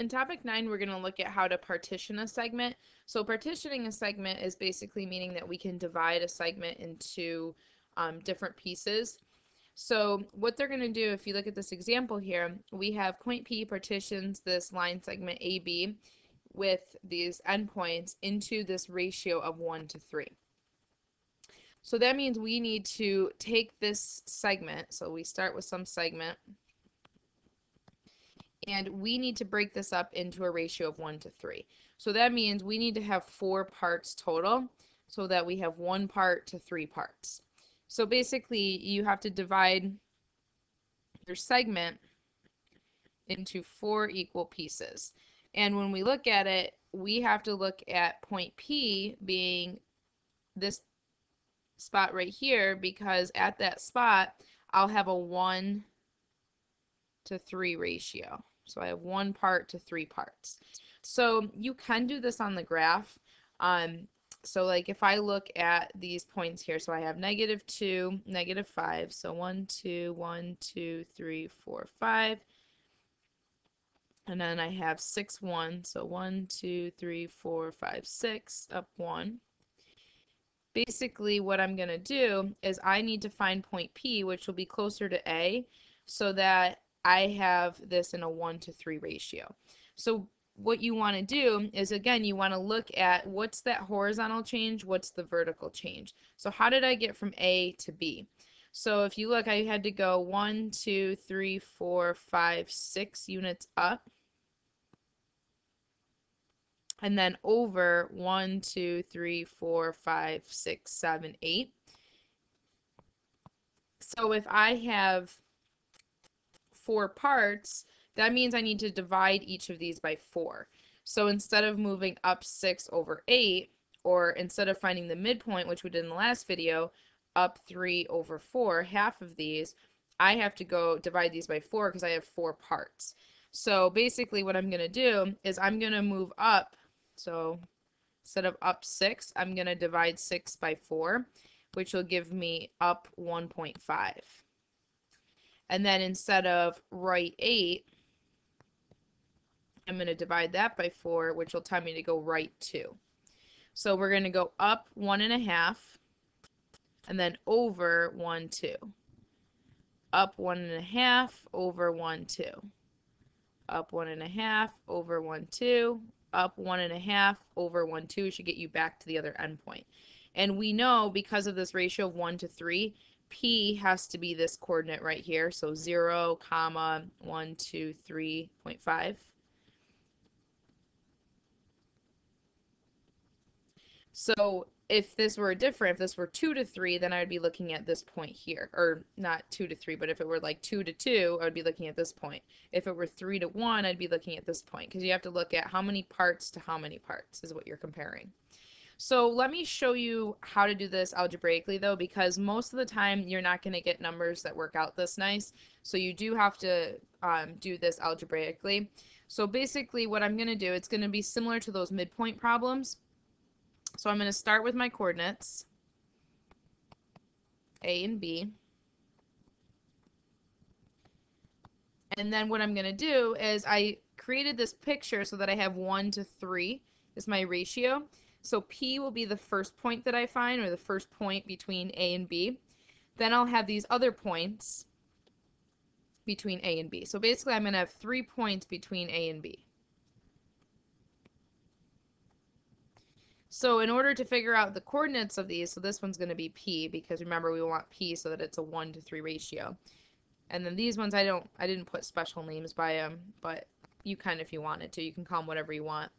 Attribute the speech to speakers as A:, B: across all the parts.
A: In topic nine, we're going to look at how to partition a segment. So partitioning a segment is basically meaning that we can divide a segment into um, different pieces. So what they're going to do, if you look at this example here, we have point P partitions this line segment AB with these endpoints into this ratio of 1 to 3. So that means we need to take this segment, so we start with some segment, and we need to break this up into a ratio of 1 to 3. So that means we need to have four parts total so that we have one part to three parts. So basically you have to divide your segment into four equal pieces. And when we look at it, we have to look at point P being this spot right here because at that spot I'll have a 1 to 3 ratio. So I have one part to three parts. So you can do this on the graph. Um, so like if I look at these points here, so I have negative 2, negative 5. So 1, 2, 1, 2, 3, 4, 5. And then I have 6, 1. So 1, 2, 3, 4, 5, 6, up 1. Basically what I'm going to do is I need to find point P, which will be closer to A, so that I have this in a 1 to 3 ratio. So what you want to do is again you want to look at what's that horizontal change what's the vertical change. So how did I get from A to B? So if you look I had to go one two three four five six units up. And then over one two three four five six seven eight. So if I have four parts, that means I need to divide each of these by four. So instead of moving up six over eight, or instead of finding the midpoint, which we did in the last video, up three over four, half of these, I have to go divide these by four because I have four parts. So basically what I'm going to do is I'm going to move up. So instead of up six, I'm going to divide six by four, which will give me up 1.5. And then instead of right 8, I'm going to divide that by 4, which will tell me to go right 2. So we're going to go up 1.5 and then over 1, 2. Up 1.5 over 1, 2. Up 1.5 over 1, 2. Up 1.5 over 1, 2 should get you back to the other endpoint. And we know because of this ratio of 1 to 3 P has to be this coordinate right here. So 0, comma, 1, 2, 3.5. So if this were different, if this were 2 to 3, then I would be looking at this point here. Or not 2 to 3, but if it were like 2 to 2, I would be looking at this point. If it were 3 to 1, I'd be looking at this point. Because you have to look at how many parts to how many parts is what you're comparing. So let me show you how to do this algebraically though, because most of the time you're not going to get numbers that work out this nice. So you do have to um, do this algebraically. So basically what I'm going to do, it's going to be similar to those midpoint problems. So I'm going to start with my coordinates, A and B. And then what I'm going to do is I created this picture so that I have 1 to 3 is my ratio. So P will be the first point that I find, or the first point between A and B. Then I'll have these other points between A and B. So basically I'm going to have three points between A and B. So in order to figure out the coordinates of these, so this one's going to be P, because remember we want P so that it's a 1 to 3 ratio. And then these ones I don't, I didn't put special names by them, but you can if you wanted to. You can call them whatever you want.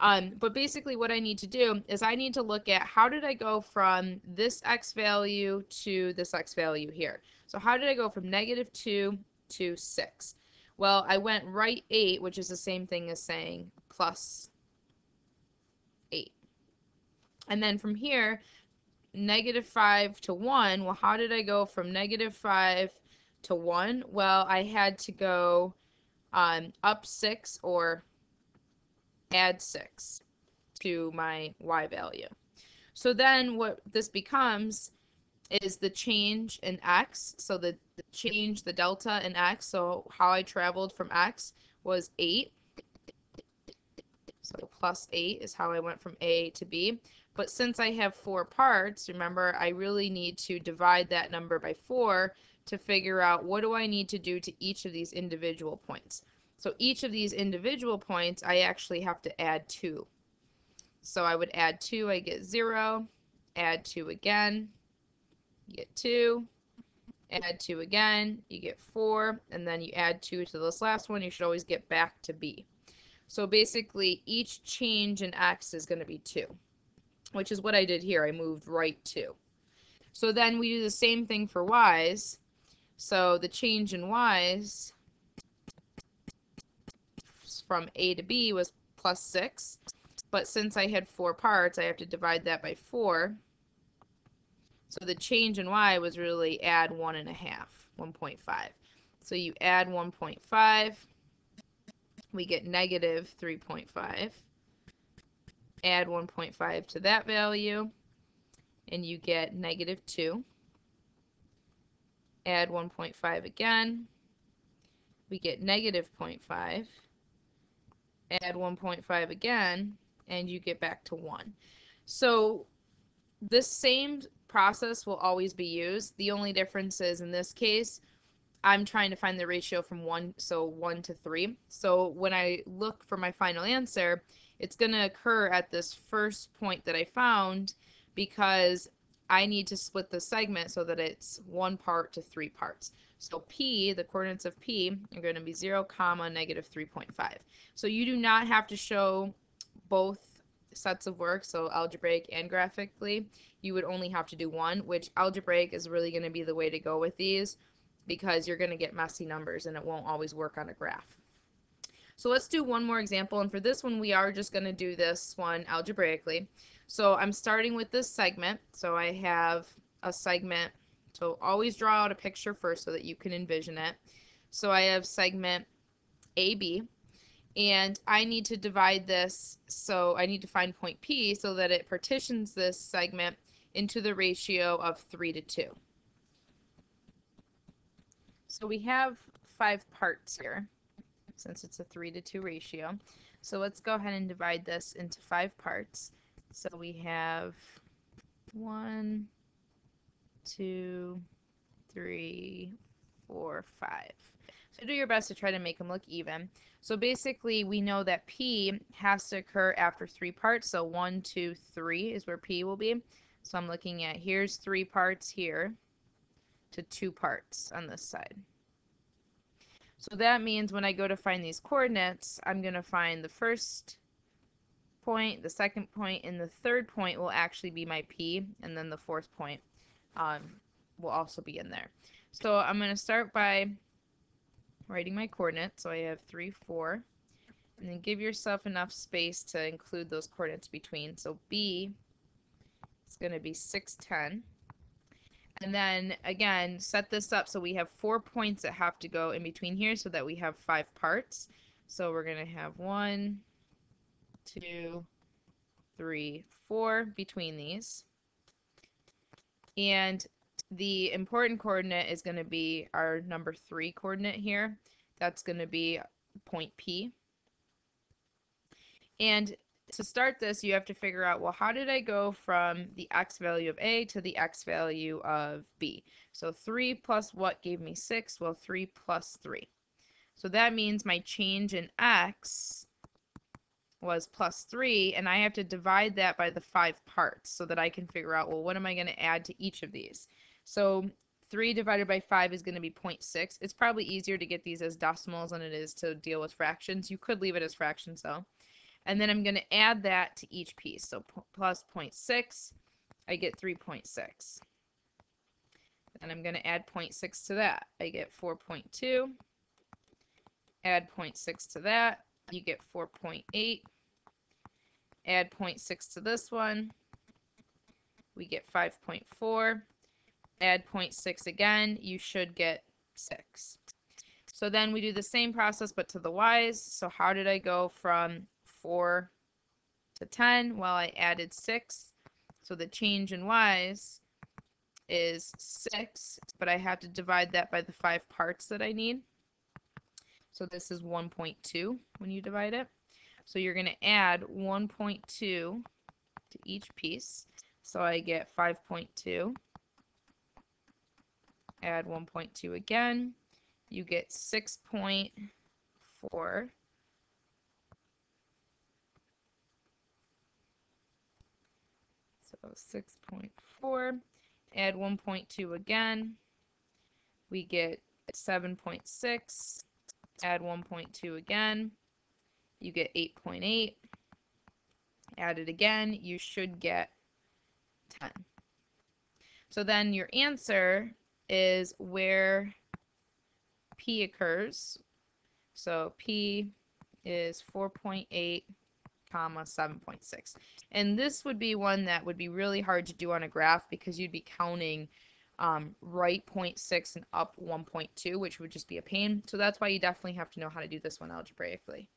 A: Um, but basically what I need to do is I need to look at how did I go from this x value to this x value here. So how did I go from negative 2 to 6? Well, I went right 8, which is the same thing as saying plus 8. And then from here, negative 5 to 1, well, how did I go from negative 5 to 1? Well, I had to go um, up 6 or add 6 to my y value. So then what this becomes is the change in x. So the, the, change, the delta in x, so how I traveled from x was 8. So plus 8 is how I went from A to B. But since I have four parts, remember, I really need to divide that number by 4 to figure out what do I need to do to each of these individual points. So each of these individual points, I actually have to add 2. So I would add 2, I get 0, add 2 again, you get 2, add 2 again, you get 4, and then you add 2 to this last one, you should always get back to B. So basically, each change in x is going to be 2, which is what I did here. I moved right 2. So then we do the same thing for y's. So the change in y's from a to b was plus 6. But since I had four parts, I have to divide that by 4. So the change in y was really add 1.5, 1.5. So you add 1.5 we get negative 3.5. Add 1.5 to that value, and you get negative 2. Add 1.5 again, we get negative 0.5. Add 1.5 again, and you get back to 1. So this same process will always be used. The only difference is in this case, I'm trying to find the ratio from 1, so 1 to 3. So when I look for my final answer, it's going to occur at this first point that I found because I need to split the segment so that it's one part to three parts. So P, the coordinates of P, are going to be 0, comma, negative 3.5. So you do not have to show both sets of work, so algebraic and graphically. You would only have to do one, which algebraic is really going to be the way to go with these because you're going to get messy numbers and it won't always work on a graph. So let's do one more example, and for this one we are just going to do this one algebraically. So I'm starting with this segment, so I have a segment, so always draw out a picture first so that you can envision it. So I have segment AB, and I need to divide this, so I need to find point P so that it partitions this segment into the ratio of 3 to 2. So we have five parts here, since it's a 3 to 2 ratio. So let's go ahead and divide this into five parts. So we have one, two, three, four, five. So do your best to try to make them look even. So basically, we know that P has to occur after three parts. So one, two, three is where P will be. So I'm looking at here's three parts here to two parts on this side. So that means when I go to find these coordinates, I'm going to find the first point, the second point, and the third point will actually be my P, and then the fourth point um, will also be in there. So I'm going to start by writing my coordinates. So I have 3, 4, and then give yourself enough space to include those coordinates between. So B is going to be 6, 10. And then again, set this up so we have four points that have to go in between here so that we have five parts. So we're going to have one, two, three, four between these. And the important coordinate is going to be our number three coordinate here. That's going to be point P. And to start this, you have to figure out, well, how did I go from the x value of a to the x value of b? So 3 plus what gave me 6? Well, 3 plus 3. So that means my change in x was plus 3, and I have to divide that by the 5 parts so that I can figure out, well, what am I going to add to each of these? So 3 divided by 5 is going to be 0.6. It's probably easier to get these as decimals than it is to deal with fractions. You could leave it as fractions, though. And then I'm going to add that to each piece. So plus 0.6, I get 3.6. And I'm going to add 0.6 to that. I get 4.2. Add 0.6 to that. You get 4.8. Add 0.6 to this one. We get 5.4. Add 0.6 again. You should get 6. So then we do the same process but to the y's. So how did I go from 4 to 10. Well, I added 6. So the change in y's is 6, but I have to divide that by the 5 parts that I need. So this is 1.2 when you divide it. So you're going to add 1.2 to each piece. So I get 5.2. Add 1.2 again. You get 6.4. So 6.4. Add 1.2 again. We get 7.6. Add 1.2 again. You get 8.8. Add it again. You should get 10. So then your answer is where P occurs. So P is 4.8 comma 7.6. And this would be one that would be really hard to do on a graph because you'd be counting um, right 0.6 and up 1.2, which would just be a pain. So that's why you definitely have to know how to do this one algebraically.